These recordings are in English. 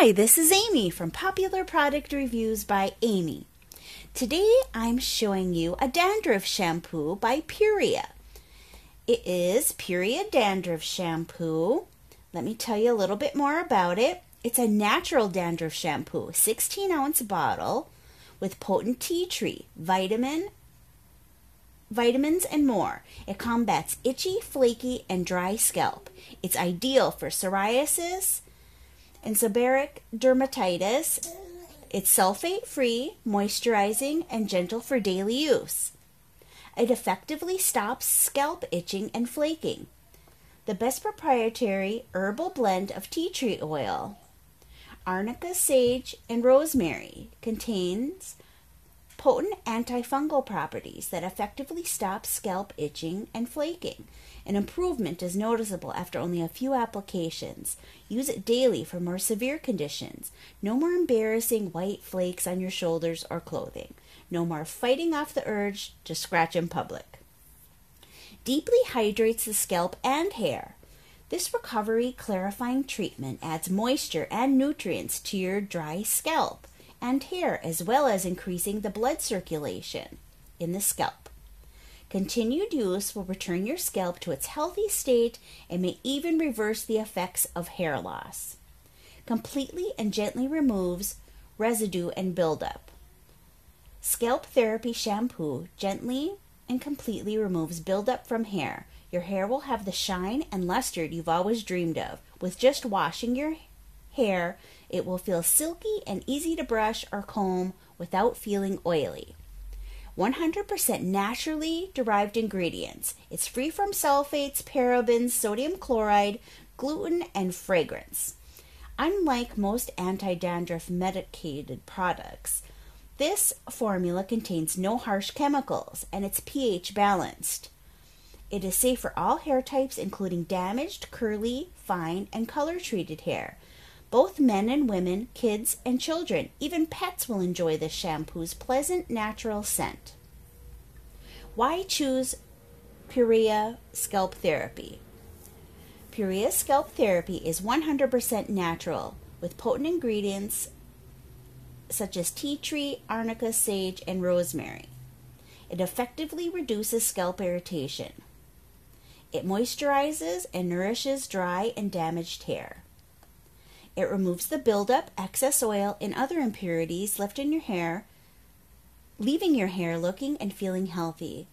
Hi, this is Amy from Popular Product Reviews by Amy. Today I'm showing you a dandruff shampoo by Puriya. It is Puriya Dandruff Shampoo. Let me tell you a little bit more about it. It's a natural dandruff shampoo, 16 ounce bottle with potent tea tree, vitamin, vitamins, and more. It combats itchy, flaky, and dry scalp. It's ideal for psoriasis and seborrheic dermatitis. It's sulfate free, moisturizing, and gentle for daily use. It effectively stops scalp itching and flaking. The best proprietary herbal blend of tea tree oil, arnica, sage, and rosemary contains potent antifungal properties that effectively stop scalp itching and flaking. An improvement is noticeable after only a few applications. Use it daily for more severe conditions. No more embarrassing white flakes on your shoulders or clothing. No more fighting off the urge to scratch in public. Deeply hydrates the scalp and hair. This recovery clarifying treatment adds moisture and nutrients to your dry scalp and hair, as well as increasing the blood circulation in the scalp. Continued use will return your scalp to its healthy state and may even reverse the effects of hair loss. Completely and gently removes residue and buildup. Scalp Therapy Shampoo gently and completely removes buildup from hair. Your hair will have the shine and luster you've always dreamed of. With just washing your hair, it will feel silky and easy to brush or comb without feeling oily. 100% naturally derived ingredients. It's free from sulfates, parabens, sodium chloride, gluten, and fragrance. Unlike most anti dandruff medicated products, this formula contains no harsh chemicals and it's pH balanced. It is safe for all hair types, including damaged, curly, fine, and color treated hair. Both men and women, kids and children, even pets will enjoy this shampoo's pleasant natural scent. Why choose Puriya Scalp Therapy? Puriya Scalp Therapy is 100% natural with potent ingredients such as tea tree, arnica, sage, and rosemary. It effectively reduces scalp irritation. It moisturizes and nourishes dry and damaged hair. It removes the buildup, excess oil, and other impurities left in your hair, leaving your hair looking and feeling healthy.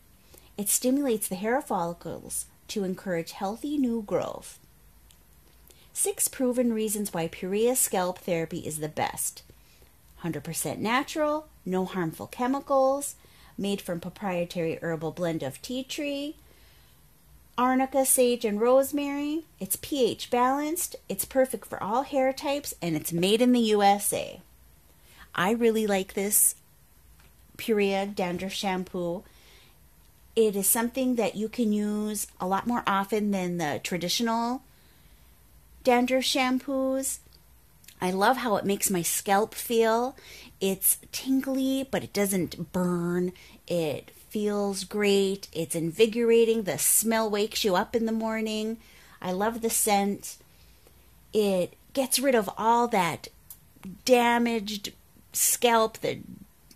It stimulates the hair follicles to encourage healthy new growth. Six proven reasons why Puriya scalp therapy is the best 100% natural, no harmful chemicals, made from proprietary herbal blend of tea tree, arnica, sage, and rosemary. It's pH balanced, it's perfect for all hair types, and it's made in the USA. I really like this Puriya dandruff shampoo. It is something that you can use a lot more often than the traditional dandruff shampoos. I love how it makes my scalp feel. It's tingly, but it doesn't burn. It feels great. It's invigorating. The smell wakes you up in the morning. I love the scent. It gets rid of all that damaged scalp, the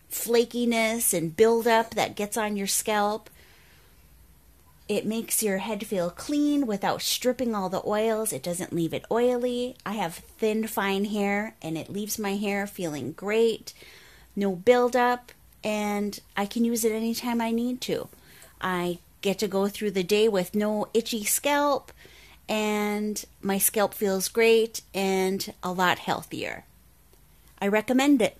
flakiness and buildup that gets on your scalp. It makes your head feel clean without stripping all the oils. It doesn't leave it oily. I have thin, fine hair, and it leaves my hair feeling great. No buildup and I can use it anytime I need to. I get to go through the day with no itchy scalp, and my scalp feels great and a lot healthier. I recommend it.